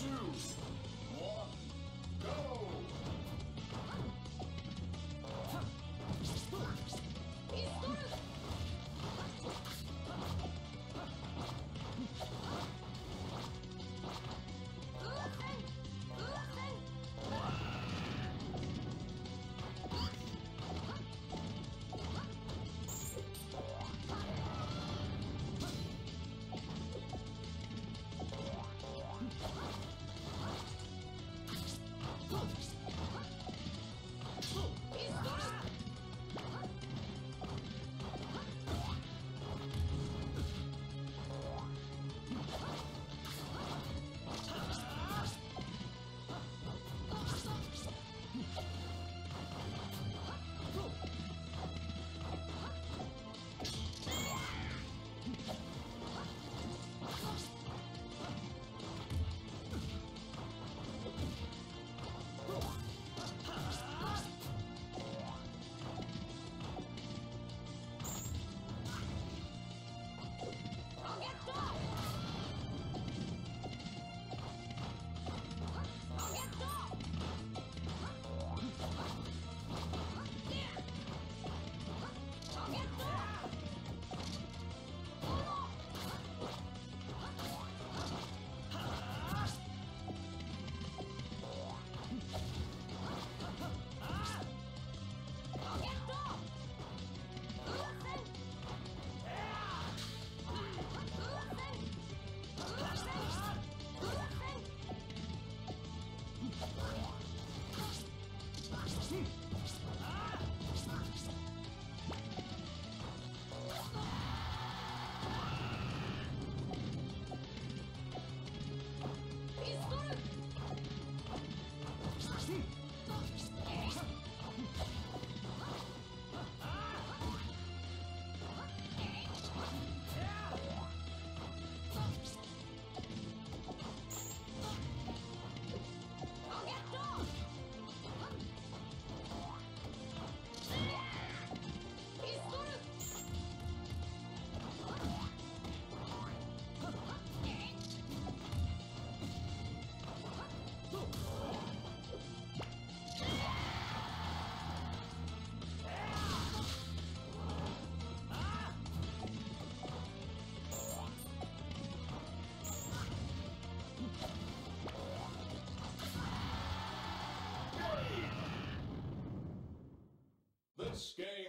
two. Game